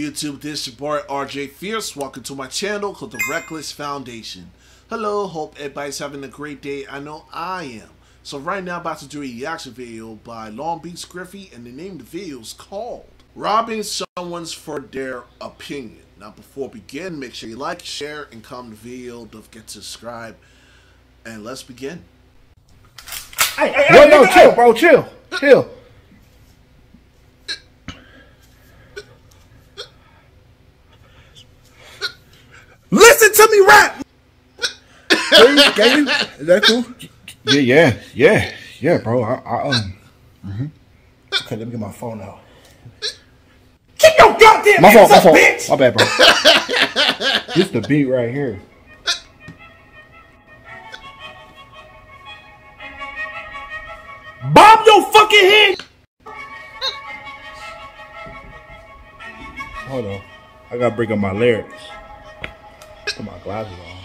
YouTube? This is your boy RJ Fierce. Welcome to my channel called The Reckless Foundation. Hello, hope everybody's having a great day. I know I am. So right now I'm about to do a reaction video by Long Beach Griffy and the name of the video is called Robbing Someone's for Their Opinion. Now before we begin, make sure you like, share, and comment the video. Don't forget to subscribe. And let's begin. Hey, hey, hey, no, chill, bro, chill, chill. Listen to me rap. Please, Gabe, is that cool? Yeah, yeah, yeah, yeah, bro. I, I um. Mm-hmm. Okay, let me get my phone out. Keep your goddamn My fault, hands my fault. bitch. My bad, bro. this the beat right here. Bomb your fucking head. Hold on, I gotta bring up my lyrics. Put my glasses on.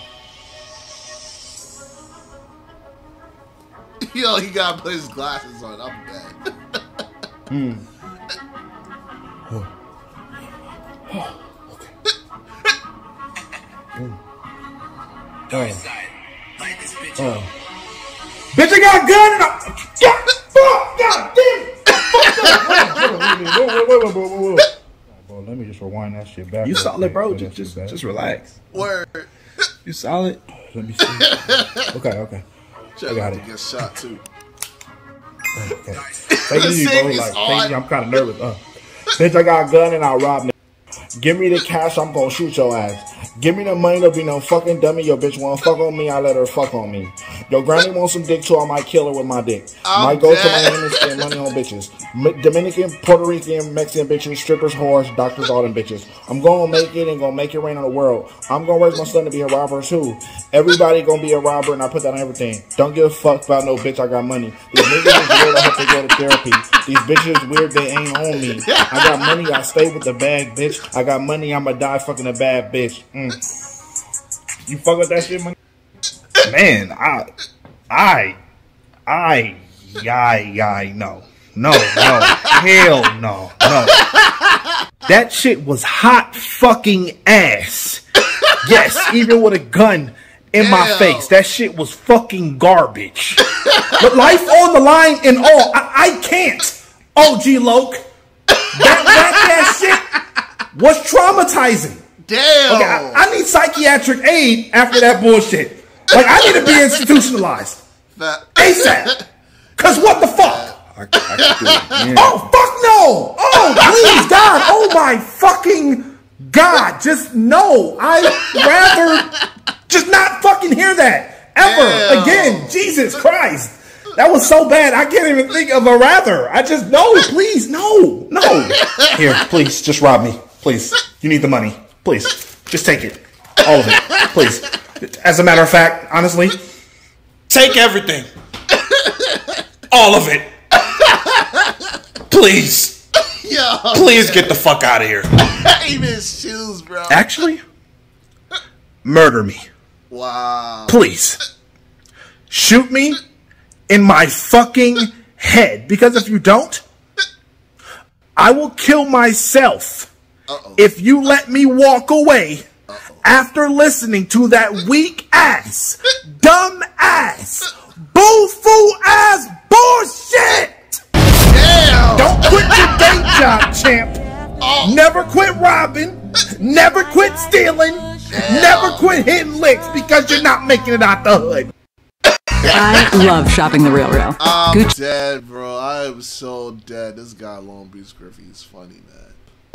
Yo, he gotta put his glasses on. I'm bad. Oh, hmm. Bitch, I got a gun and I. God, fuck, God damn it. hold on, wait, wait, wait, wait, wait, wait, wait, wait. Bro, let me just rewind that shit back. You real solid, bro. Put Just, just, just relax. Word. You solid. Let me see. Okay, okay. Check I got out it. to get shot too. Okay. Take it easy, bro. Sing is Like, take it on. easy. I'm kind of nervous. Uh. Bitch, I got a gun and I rob niggas. Give me the cash, I'm gonna shoot your ass. Give me the money, don't be no fucking dummy. Your bitch wanna fuck on me, I let her fuck on me. Your granny wants some dick too, I might kill her with my dick. I'm might go to dead. Miami and spend money on bitches. Dominican, Puerto Rican, Mexican bitches, strippers, whores, doctors, all them bitches. I'm gonna make it and gonna make it rain on the world. I'm gonna raise my son to be a robber too. Everybody gonna be a robber and I put that on everything. Don't give a fuck about no bitch, I got money. These niggas is weird, I have to go to therapy. These bitches weird, they ain't on me. I got money, I stay with the bag, bitch. I got money, I'ma die fucking a bad bitch. Mm. You fuck with that shit, man? Man, I, I, I, I, I, no, no, no, hell no, no. That shit was hot fucking ass. Yes, even with a gun in my face, that shit was fucking garbage. But life on the line and all, I, I can't. OG Loke, that, that, that shit was traumatizing. Damn. Okay, I, I need psychiatric aid after that bullshit. Like I need to be institutionalized Fat- ASAP. Cause what the fuck? I, I can do it. Yeah. Oh fuck no! Oh please God! Oh my fucking God! Just no! I rather just not fucking hear that ever Damn. again. Jesus Christ! That was so bad. I can't even think of a rather. I just no, please, no, no. Here, please, just rob me, please. You need the money, please. Just take it, all of it, please. As a matter of fact, honestly, take everything, all of it, please. Yo, Please get the fuck out of here. even his shoes, bro. Actually, murder me, Wow. please. Shoot me in my fucking head. Because if you don't, I will kill myself Uh-oh. if you let me walk away after listening to that weak ass, dumb ass, boo-foo ass bullshit. Damn. Don't quit your day job, champ. Oh. Never quit robbing. Never quit stealing. Never quit hitting licks because you're not making it out the hood. I love shopping the real real. I'm Gucci. dead, bro. I am so dead. This guy Long Beach Griffy is funny, man.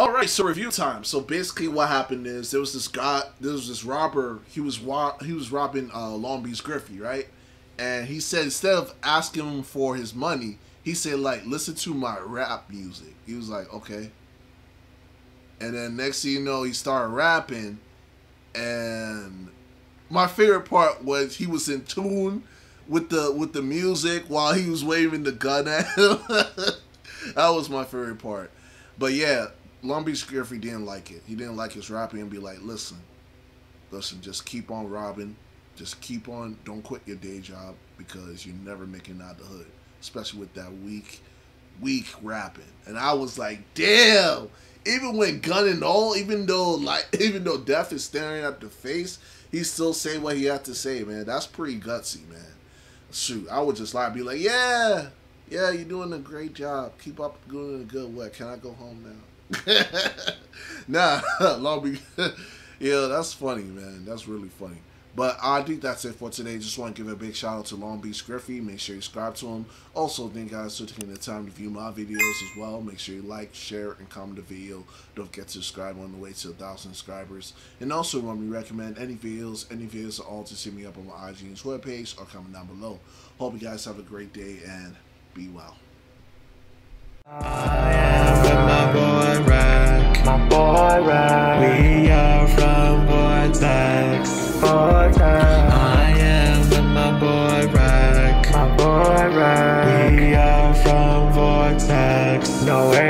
All right, so review time. So basically, what happened is there was this guy, there was this robber. He was wa- he was robbing uh, Long Beach Griffy, right? And he said instead of asking him for his money, he said like, "Listen to my rap music." He was like, "Okay." And then next thing you know, he started rapping, and my favorite part was he was in tune with the with the music while he was waving the gun at him. that was my favorite part. But yeah, Long Beach didn't like it. He didn't like his rapping and be like, listen, listen, just keep on robbing. Just keep on. Don't quit your day job because you're never making out the hood, especially with that weak, weak rapping. And I was like, damn. even when gun and all, even though like even though death is staring at the face, he still say what he had to say, man. That's pretty gutsy, man. Shoot, I would just like be like, yeah, yeah, you're doing a great job. Keep up doing a good work. Can I go home now? nah, Long Beach. yeah, that's funny, man. That's really funny. But I think that's it for today. Just want to give a big shout out to Long Beach Griffy. Make sure you subscribe to him. Also, thank you guys for taking the time to view my videos as well. Make sure you like, share, and comment the video. Don't forget to subscribe on the way to a thousand subscribers. And also, when we recommend any videos, any videos are all to see me up on my IGN's webpage or comment down below. Hope you guys have a great day and be well. I My boy Rack. We are from Vortex. Vortex. I am with my boy Rack. My boy Rack. We are from Vortex. No alien.